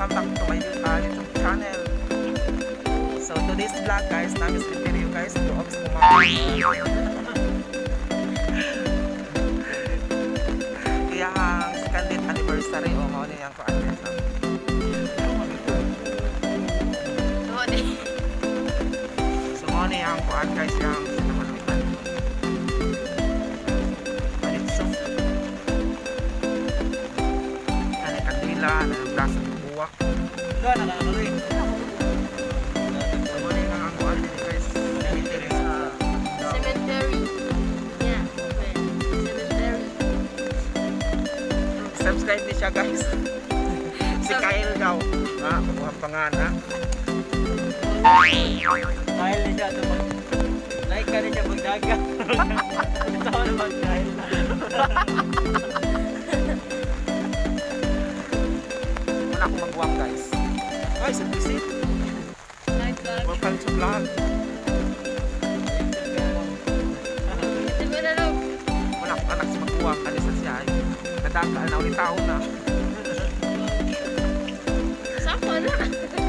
welcome back to my uh, YouTube channel. So, today's vlog guys, namin si Terry guys, to ops kumain. Kaya ang second anniversary, o maunin yan ko ano yan. So, maunin yan ko guys, yung wak. Gana na ano rin. Ah. Sama na guys. Cemetery sa... Cemetery. Yeah. Cemetery. Subscribe ni siya guys. si Kyle daw. Ha? Kukuha pa nga ah. na. Kyle ni ito. Like ka ni siya magdaga. Ito naman Kyle. ng Guam guys. Guys, and visit. Welcome to vlog. Anak-anak si Magkuha, kalisan siya eh. ay nadaka na ulit tao na. Sapa na.